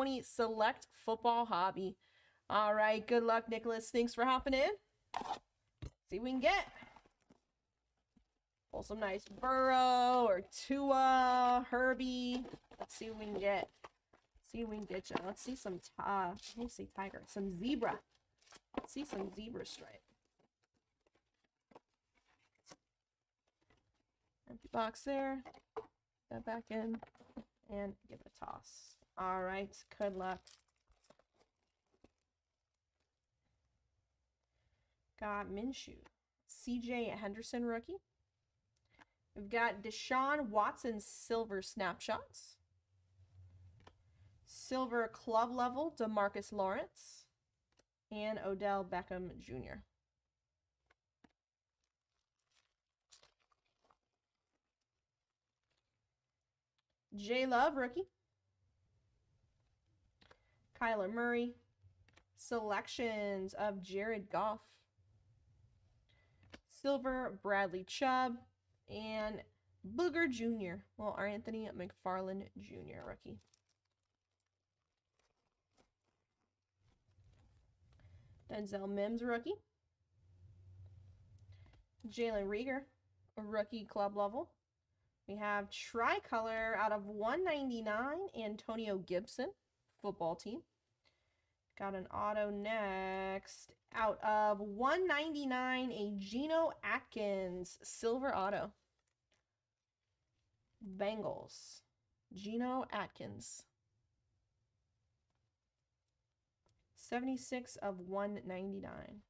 2020 Select Football Hobby. All right, good luck, Nicholas. Thanks for hopping in. See what we can get. Pull some nice Burrow or Tua, Herbie. Let's see what we can get. see what we can get you. Let's see some, let me see tiger. Some zebra. Let's see some zebra stripe. Empty box there. That back in. And give it a toss. All right, good luck. Got Minshew. CJ Henderson rookie. We've got Deshaun Watson silver snapshots. Silver club level Demarcus Lawrence. And Odell Beckham Jr. J Love rookie. Kyler Murray. Selections of Jared Goff. Silver Bradley Chubb and Booger Jr. Well, our Anthony McFarland Jr. rookie. Denzel Mims rookie. Jalen a rookie club level. We have tricolor out of 199, Antonio Gibson, football team. Got an auto next. Out of 199, a Geno Atkins silver auto. Bengals. Geno Atkins. 76 of 199.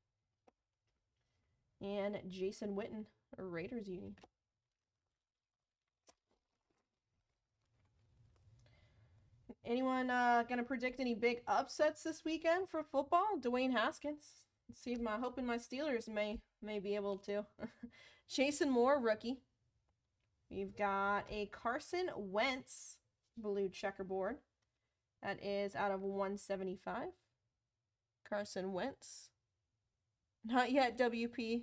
And Jason Witten, Raiders uni. Anyone uh, gonna predict any big upsets this weekend for football? Dwayne Haskins. See, my hoping my Steelers may may be able to. Jason Moore, rookie. We've got a Carson Wentz blue checkerboard. That is out of 175. Carson Wentz. Not yet, WP.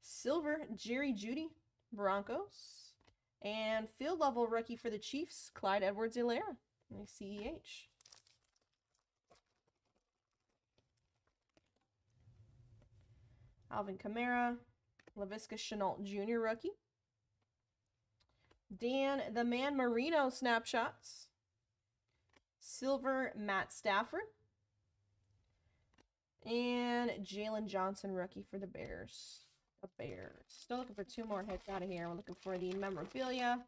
Silver, Jerry Jeudy, Broncos. And field level rookie for the Chiefs, Clyde Edwards Helaire. CEH. Alvin Kamara, Laviska Shenault Jr. rookie. Dan the Man Marino snapshots. Silver Matt Stafford. And Jaylon Johnson rookie for the Bears the bear. Still looking for two more hits out of here. We're looking for the memorabilia.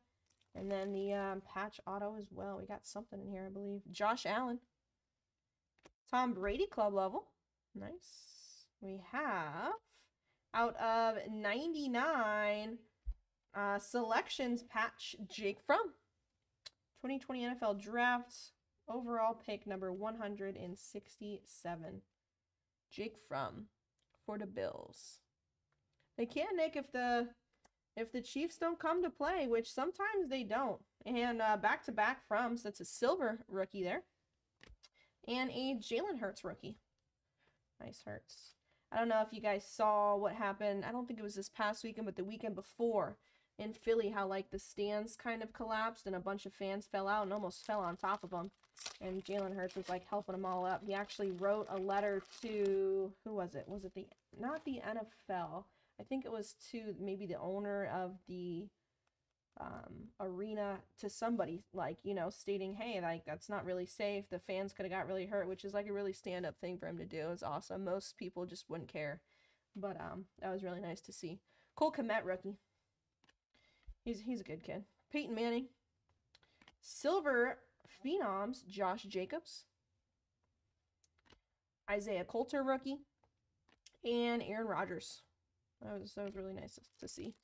And then the um, patch auto as well. We got something in here, I believe. Josh Allen. Tom Brady club level. Nice. We have out of 99 uh, selections patch Jake Fromm 2020 NFL Draft overall pick number 167. Jake Fromm for the Bills. They can, Nick, if the if the Chiefs don't come to play, which sometimes they don't. And uh, back to back Fromm, so that's a silver rookie there. And a Jalen Hurts rookie. Nice Hurts. I don't know if you guys saw what happened. I don't think it was this past weekend, but the weekend before in Philly, how like the stands kind of collapsed and a bunch of fans fell out and almost fell on top of them. And Jalen Hurts was like helping them all up. He actually wrote a letter to who was it? Was it the not the NFL? I think it was to maybe the owner of the um, arena to somebody, like, you know, stating, hey, like, that's not really safe. The fans could have got really hurt, which is like a really stand up thing for him to do. It's awesome. Most people just wouldn't care. But um, that was really nice to see. Cole Kmet rookie. He's, he's a good kid. Peyton Manning. Silver Phenoms, Josh Jacobs. Isaiah Coulter rookie. And Aaron Rodgers. That was that was really nice to see.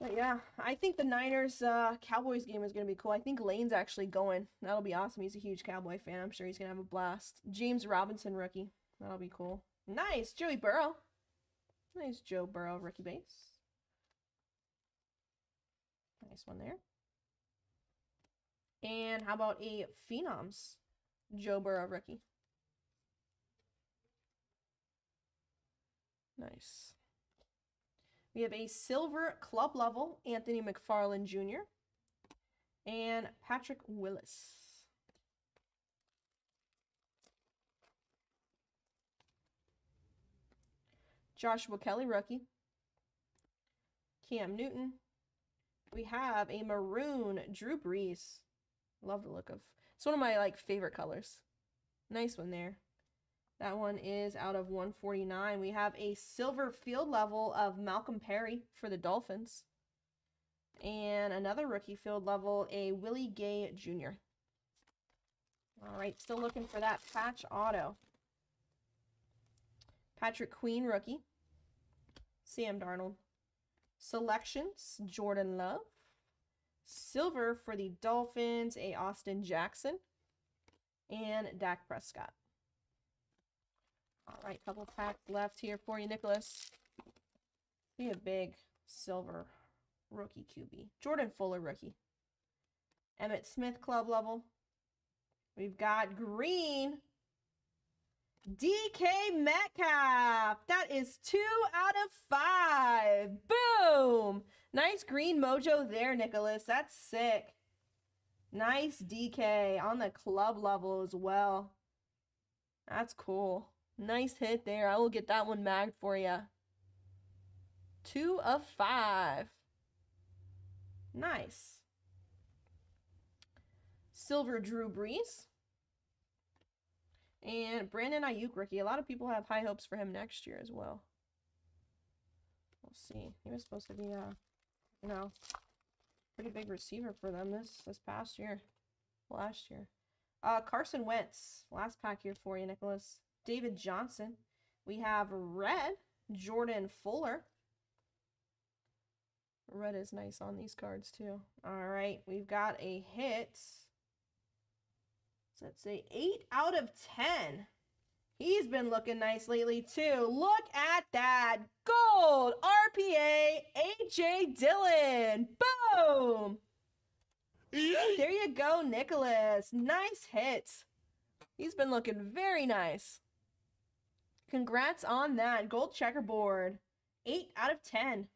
But yeah, I think the Niners uh, Cowboys game is gonna be cool. I think Lane's actually going. That'll be awesome. He's a huge Cowboy fan. I'm sure he's gonna have a blast. James Robinson rookie. That'll be cool. Nice, Joey Burrow. Nice Joe Burrow rookie base. Nice one there. And how about a Phenoms Joe Burrow rookie? Nice. We have a silver club level Anthony McFarland Jr. And Patrick Willis. Joshua Kelley, rookie. Cam Newton. We have a maroon Drew Brees. Love the look of. It's one of my like favorite colors. Nice one there. That one is out of 149. We have a silver field level of Malcolm Perry for the Dolphins. And another rookie field level, a Willie Gay Jr. All right, still looking for that patch auto. Patrick Queen rookie. Sam Darnold. Selections, Jordan Love. Silver for the Dolphins, a Austin Jackson. And Dak Prescott. All right, couple packs left here for you, Nicholas. Be a big silver rookie QB. Jordan Fuller rookie. Emmitt Smith club level. We've got green DK Metcalf. That is two out of five. Boom. Nice green mojo there, Nicholas. That's sick. Nice DK on the club level as well. That's cool. Nice hit there. I will get that one magged for you. Two of five. Nice. Silver Drew Brees. And Brandon Aiyuk rookie. A lot of people have high hopes for him next year as well. We'll see. He was supposed to be a, you know, pretty big receiver for them this this past year, last year. Uh, Carson Wentz. Last pack here for you, Nicholas. David Johnson. We have red Jordan Fuller. Red is nice on these cards too. All right, we've got a hit. So let's say 8 out of 10. He's been looking nice lately too. Look at that. Gold RPA AJ Dillon. Boom. There you go, Nicholas. Nice hit. He's been looking very nice. Congrats on that. Gold checkerboard. 8 out of 10.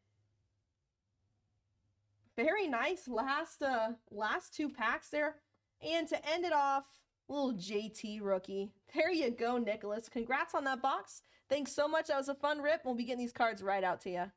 Very nice last uh last two packs there. And to end it off, Little JT rookie. There you go, Nicholas. Congrats on that box. Thanks so much. That was a fun rip. We'll be getting these cards right out to you.